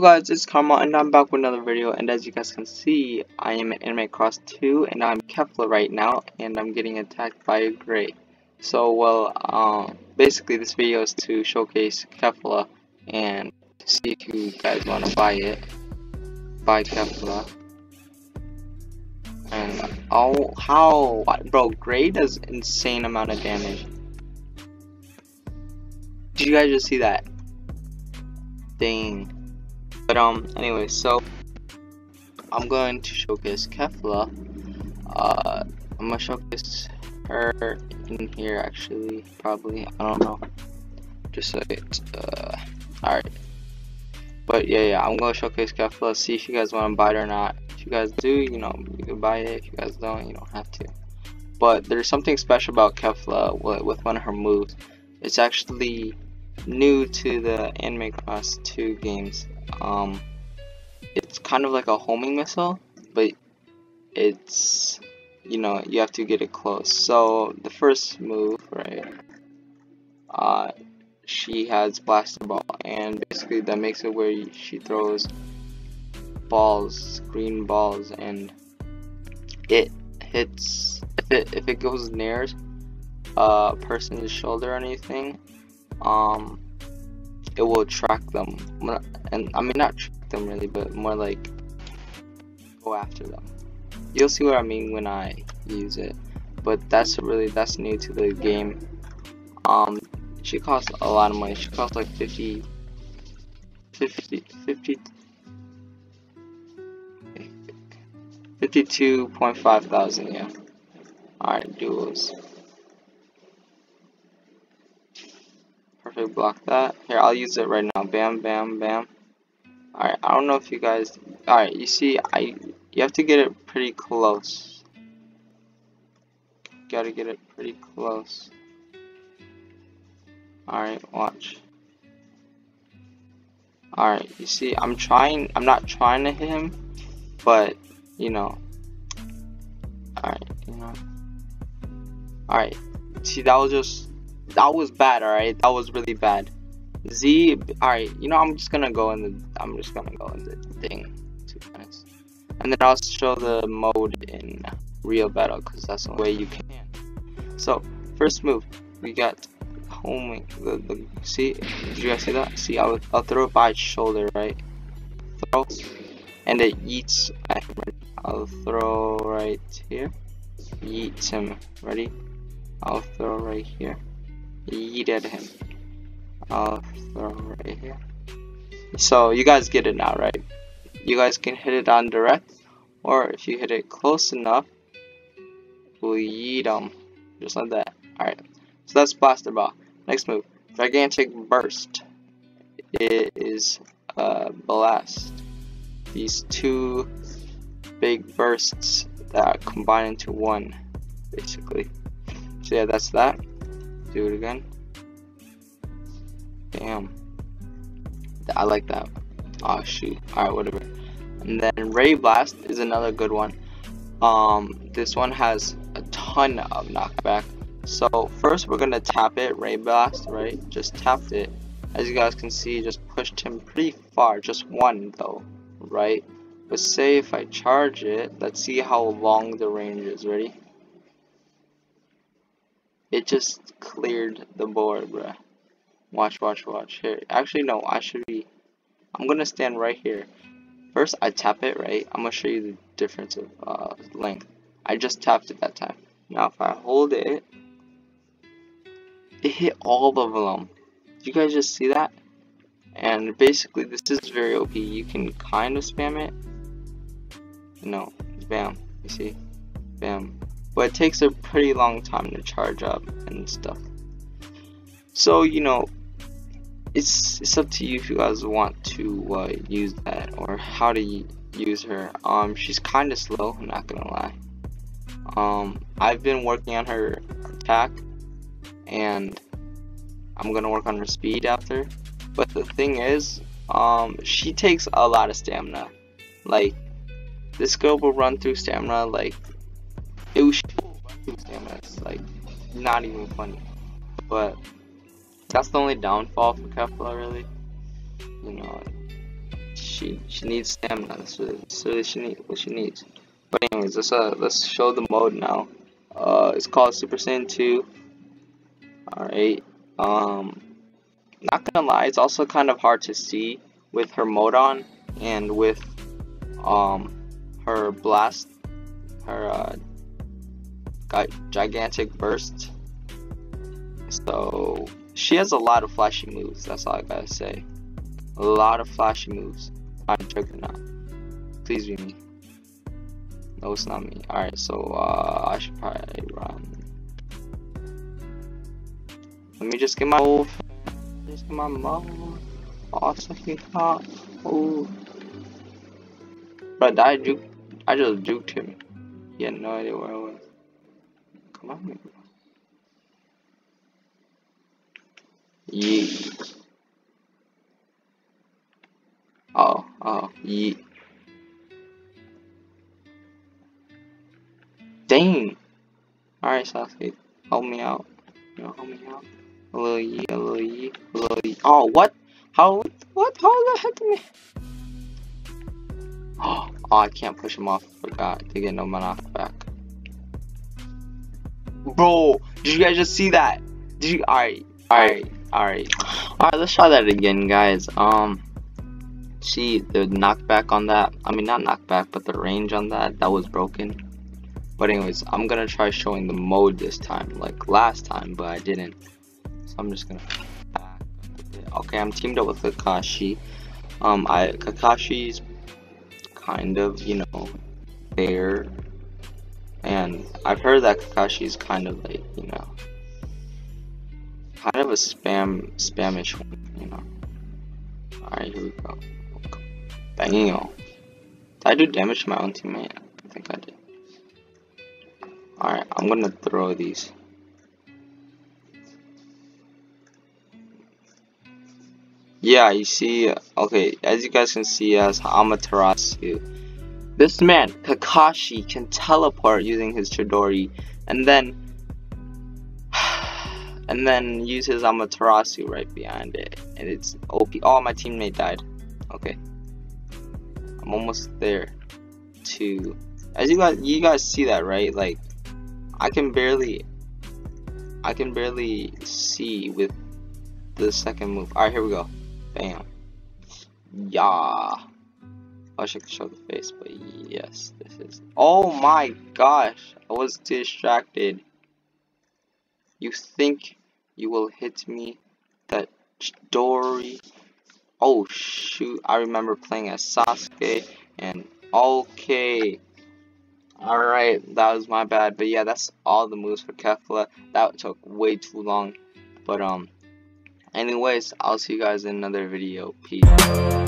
Guys, it's Karma and I'm back with another video and as you guys can see, I am in Anime Cross 2 and I'm Kefla right now and I'm getting attacked by a Gray. So well, um, basically this video is to showcase Kefla and to see if you guys want to buy it. Buy Kefla. And oh, how? Bro, Gray does insane amount of damage. Did you guys just see that? Dang. But um, anyway, so I'm going to showcase Kefla. Uh, I'm gonna showcase her in here actually, probably. I don't know. Just it. Uh, all right. But yeah, yeah, I'm gonna showcase Kefla. See if you guys want to buy it or not. If you guys do, you know, you can buy it. If you guys don't, you don't have to. But there's something special about Kefla with, with one of her moves. It's actually new to the Anime Cross 2 games. Um, it's kind of like a homing missile, but it's you know you have to get it close. So the first move, right? Uh, she has blaster ball, and basically that makes it where she throws balls, green balls, and it hits if it if it goes near a person's shoulder or anything, um, it will track them. And I mean, not track them really, but more like go after them. You'll see what I mean when I use it. But that's really that's new to the game. Um, she costs a lot of money. She costs like 50, 50, 50, 52.5 thousand, yeah. Alright, duos. Perfect, block that. Here, I'll use it right now. Bam, bam, bam. Alright, I don't know if you guys... Alright, you see, I you have to get it pretty close. Gotta get it pretty close. Alright, watch. Alright, you see, I'm trying, I'm not trying to hit him, but, you know. Alright, you know. Alright, see, that was just that was bad, alright? That was really bad. Z, alright, you know, I'm just gonna go in the, I'm just gonna go in the thing, to be honest. And then I'll show the mode in real battle, because that's the way you can. So, first move, we got homing, the, the, see, did you guys see that? See, I'll, I'll throw it by shoulder, right? Throw, and it eats, I'll throw right here, eats him, ready? I'll throw right here yeeted him. I'll throw right here. So you guys get it now, right? You guys can hit it on direct, or if you hit it close enough, we'll yeet them. Just like that. Alright. So that's Blaster Ball. Next move. Gigantic Burst. It is a blast. These two big bursts that combine into one, basically. So yeah, that's that. Do it again. Damn. I like that. Oh shoot. Alright, whatever. And then Ray Blast is another good one. Um, this one has a ton of knockback. So first we're gonna tap it, Ray Blast, right? Just tapped it. As you guys can see, just pushed him pretty far. Just one though, right? But say if I charge it, let's see how long the range is. Ready? It just cleared the board, bruh. Watch, watch, watch. Here, actually, no, I should be. I'm gonna stand right here. First, I tap it, right? I'm gonna show you the difference of uh, length. I just tapped it that time. Now, if I hold it, it hit all of them. Did you guys just see that? And basically, this is very OP. You can kind of spam it. No, bam. You see? Bam but it takes a pretty long time to charge up and stuff. So you know, it's it's up to you if you guys want to uh, use that or how to use her. Um, she's kind of slow, I'm not gonna lie. Um, I've been working on her attack, and I'm gonna work on her speed after. But the thing is, um, she takes a lot of stamina. Like, this girl will run through stamina like it was stamina. like not even funny. But that's the only downfall for Kefla, really. You know, she she needs stamina. That's really, that's really she need, what she needs. But anyways, let's uh let's show the mode now. Uh, it's called Super Saiyan 2. All right. Um, not gonna lie, it's also kind of hard to see with her mode on and with um her blast, her uh, gigantic burst. So she has a lot of flashy moves. That's all I gotta say. A lot of flashy moves. I'm Juggernaut. Please be me. No, it's not me. Alright, so uh, I should probably run. Let me just get my move. Just get my move. Also, he got. Oh. But I juke. I just juked him. He had no idea where I was. On, Yeet. Oh, oh, yeet. Dang. Alright, Sasuke. Help me out. You know, help me out. A little yee, a little yee, a little yee. Oh, what? How? What? How the heck did me? Oh, I can't push him off. Forgot to get no knockback. Bro, did you guys just see that? Did you? Alright, alright. Alright. Alright, let's try that again, guys. Um, see, the knockback on that, I mean, not knockback, but the range on that, that was broken. But anyways, I'm gonna try showing the mode this time, like last time, but I didn't. So I'm just gonna Okay, I'm teamed up with Kakashi. Um, I Kakashi's kind of, you know, there. And I've heard that Kakashi's kind of like, you know, kind of a spam spamish one, you know. Alright, here we go. Bang. Did I do damage to my own teammate? I think I did. Alright, I'm gonna throw these. Yeah, you see, okay, as you guys can see as Amaterasu, this man, Kakashi, can teleport using his Chidori, and then and then use his Amaterasu right behind it. And it's OP. Oh, my teammate died. Okay. I'm almost there. To as you guys you guys see that right? Like I can barely I can barely see with the second move. Alright, here we go. Bam. Yeah. I should show the face, but yes, this is. Oh my gosh, I was distracted. You think you will hit me. That story. Oh shoot, I remember playing as Sasuke and okay. Alright, that was my bad. But yeah, that's all the moves for Kefla. That took way too long. But um anyways, I'll see you guys in another video. Peace.